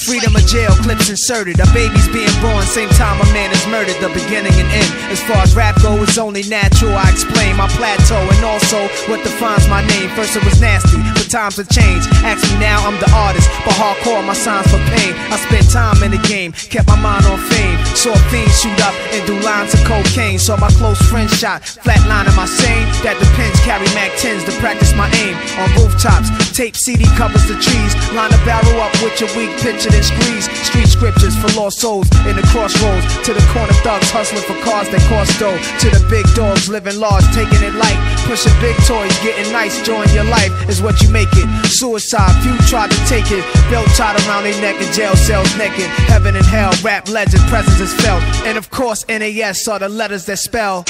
Freedom of jail, clips inserted. A baby's being born, same time a man is murdered. The beginning and end. As far as rap goes, it's only natural. I explain my plateau and also what defines my name. First it was nasty, but times have changed. Ask me now, I'm the artist, but hardcore my signs for pain. I spent time in the game, kept my mind on fame. Saw fiends shoot up and do lines of cocaine. Saw my close friend shot, flatline flatlining my sane. That depends, carry Mac 10s to practice my aim. On rooftops, tape CD covers the trees. Line a barrel up with your weak picture and squeeze. Street scriptures for lost souls in the crossroads. To the corner thugs hustling for cars that cost dough. To the big dogs living large, taking it light. Pushing big toys, getting nice, join your life is what you make it. Suicide, few tried to take it. Belt tied around their neck in jail cells naked. Heaven and hell, rap legend, presence is felt. And of course, NAS are the letters that spell.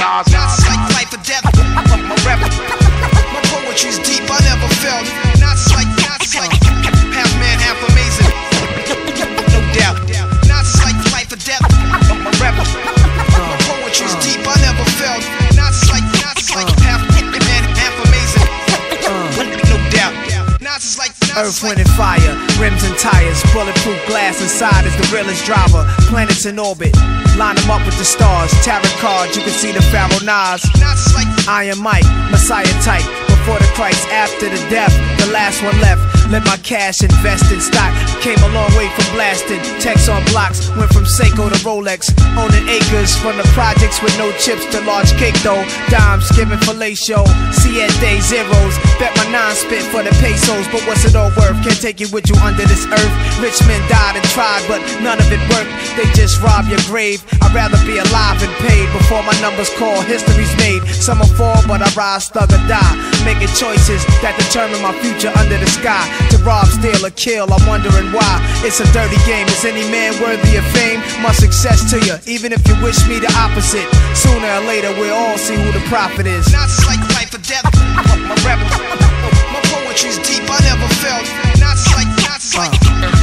Like death. My rap, my poetry's deep. I never felt. Nas is like Nas is like half man, half amazing. No doubt. Nas is like life or death. My rap, my poetry's deep. I never felt. Nas is like Nas is like half man, half amazing. No doubt. Nas is like Earth, wind, and fire, rims and tires, bulletproof glass inside is the realest driver. Planets in orbit, line them up with the stars. Tarot cards, you can see the Pharaoh Nas. Like Iron Mike, Messiah type. Before the Christ, after the death, the last one left. Let my cash invest in stock. Came a long way from blasting. Text on blocks, went from Seiko to Rolex. Owning acres from the projects with no chips to large cake though. Dimes giving fellatio. Siete zeros. Bet my nine spit for the pesos. But what's it all worth? Can't take you with you under this earth. Rich men died and tried, but none of it worked. They just rob your grave. I'd rather be alive and paid before my numbers call. History's made. Some will fall, but I rise, thug or die. Making choices that determine my future under the sky. To rob, steal, or kill, I'm wondering why. It's a dirty game. Is any man worthy of fame? My success to you, even if you wish me the opposite. Sooner or later, we'll all see who the prophet is. Nas is like life or death. My rap, my poetry's deep. I never felt. Nas is like Nas is like half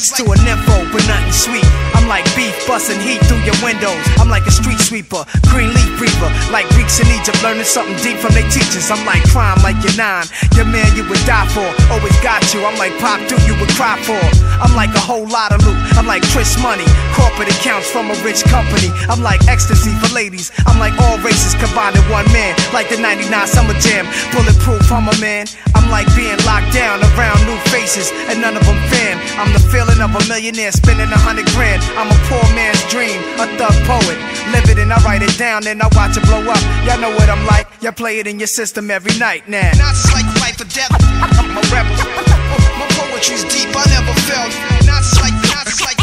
Sex to a but nothing sweet. I'm like beef busting heat through your windows. I'm like a street sweeper, green leaf reaper. Like Greeks in Egypt, learning something deep from their teachers. I'm like crime, like your nine. Your man you would die for, always got you. I'm like pop dude you would cry for. I'm like a whole lot of loot. I'm like Chris Money, corporate accounts from a rich company. I'm like ecstasy for ladies. I'm like all races combined in one man. Like the 99 Summer Jam, bulletproof. I'm a man. I'm like being locked down around new faces, and none of them fam. I'm the feeling of a millionaire spending a hundred grand. I'm a poor man's dream, a thug poet. Live it and I write it down, then I watch it blow up. Y'all know what I'm like. Y'all play it in your system every night now. Nas is like life or death. I'm a rebel. my poetry's deep. I never felt. Nas is like